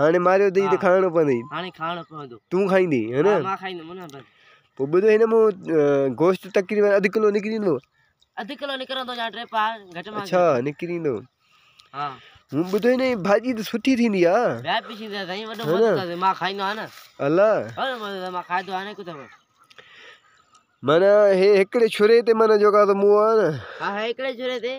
ہانے Mario دے تے کھانو پندی ہانے کھانو پندو تو کھائندی ہے نا ماں کھائندو منا پو بدو ہن مو گوشت تقریباً ادھ کلو نکریندو ادھ کلو نکرندو جا ٹرپا گھٹ ماں اچھا نکریندو ہاں ہوں بدو نہیں بھاجی تو سٹھی تھیندی آ بیا پچھی تے سائیں وڈو ماں کھائندو ہن الا ہن ماں کھائندو ہن کو تے من ہے ایکڑے چھرے تے من جو کا تو مو ہن ہاں ایکڑے چھرے تے